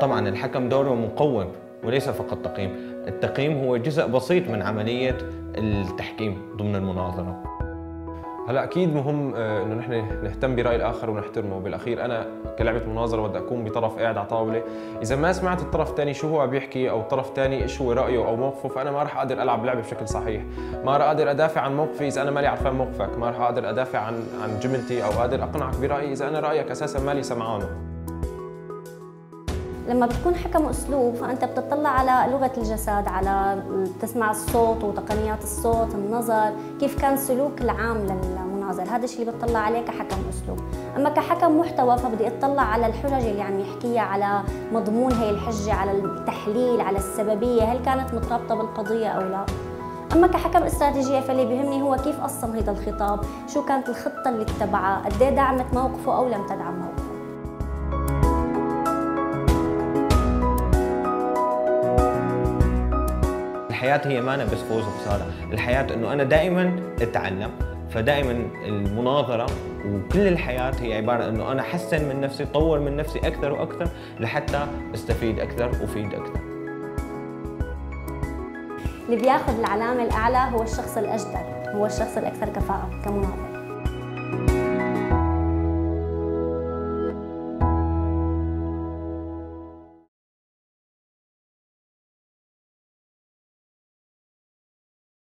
طبعا الحكم دوره مقوم وليس فقط تقييم. التقييم هو جزء بسيط من عملية التحكيم ضمن المناظرة. هلا أكيد مهم آه، انه نحن نهتم برأي الآخر ونحترمه. بالاخير أنا كلعبة مناظرة بدي اكون بطرف قاعد على طاولة. إذا ما سمعت الطرف الثاني شو هو عم بيحكي أو الطرف الثاني إيش هو رأيه أو موقفه فأنا ما راح أقدر ألعب لعبة بشكل صحيح. ما راح أقدر أدافع عن موقفي إذا أنا مالي عرفان موقفك. ما راح أقدر أدافع عن عن جملتي أو قادر أقنعك برأيي إذا أنا رأيك أساسا مالي سمعانه. لما بتكون حكم أسلوب فأنت بتطلع على لغة الجسد على تسمع الصوت وتقنيات الصوت النظر كيف كان السلوك العام للمناظر. هذا الشيء اللي بتطلع عليه كحكم أسلوب. أما كحكم محتوى فبدي أطلع على الحجج اللي عم يحكيها على مضمون هي الحجة على التحليل على السببية هل كانت مترابطة بالقضية أو لا. أما كحكم استراتيجية فاللي بيهمني هو كيف قسم هذا الخطاب؟ شو كانت الخطة اللي اتبعها؟ قد دعمت موقفه أو لم تدعم موقفه؟ الحياة هي مانا بس فوز وخسارة. الحياة إنه أنا دائما أتعلم فدائما المناظرة وكل الحياة هي عبارة إنه أنا أحسن من نفسي طور من نفسي أكثر وأكثر لحتى أستفيد أكثر وأفيد أكثر. اللي بياخذ العلامة الأعلى هو الشخص الأجدر هو الشخص الأكثر كفاءة كمناظر.